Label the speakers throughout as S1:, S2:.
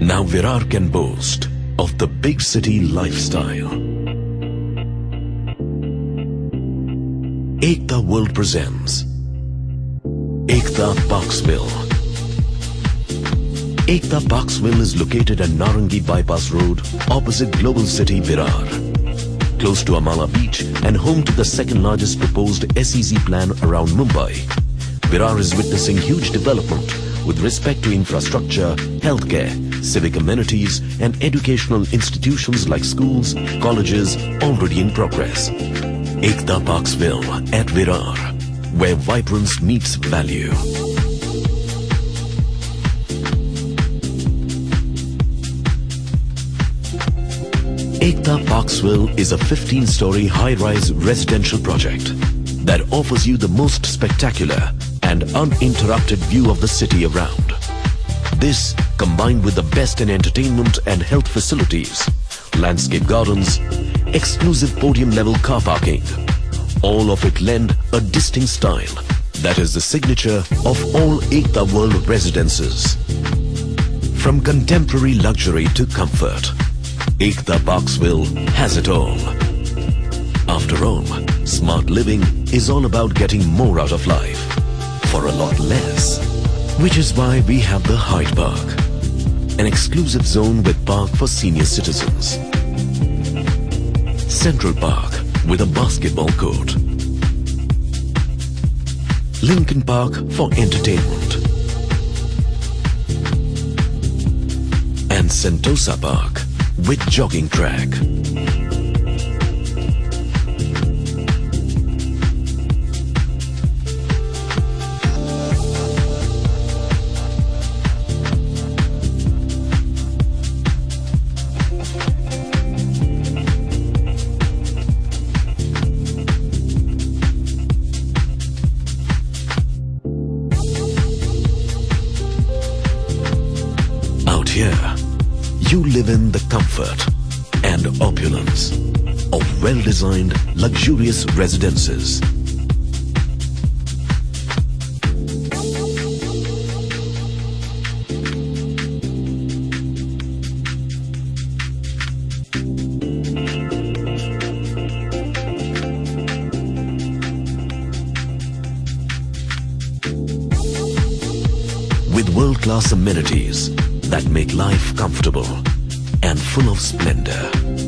S1: Now Virar can boast of the big city lifestyle. Ekta World presents Ekta Parksville. Ekta Parksville is located at Narangi Bypass Road opposite Global City Virar. Close to Arnala Beach and home to the second largest proposed SEZ plan around Mumbai. Virar is witnessing huge development with respect to infrastructure, healthcare, civic amenities and educational institutions like schools, colleges already in progress. Ekta Parksville at Virar, where vibrance meets value. Ekta Parksville is a 15-story high-rise residential project that offers you the most spectacular and uninterrupted view of the city around. This, combined with the best in entertainment and health facilities, landscape gardens, exclusive podium-level car parking, all of it lend a distinct style that is the signature of all Ekta World residences. From contemporary luxury to comfort, Ekta Parksville has it all. After all, smart living is all about getting more out of life for a lot less. Which is why we have the Hyde Park, an exclusive zone with park for senior citizens. Central Park with a basketball court. Lincoln Park for entertainment. And Sentosa Park with jogging track. Here, you live in the comfort and opulence of well-designed, luxurious residences. With world-class amenities that make life comfortable and full of splendor.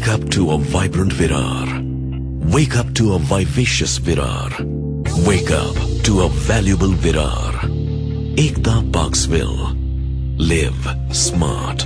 S1: Wake up to a vibrant Virar. Wake up to a vivacious Virar. Wake up to a valuable Virar. Ekta Parksville. Live smart.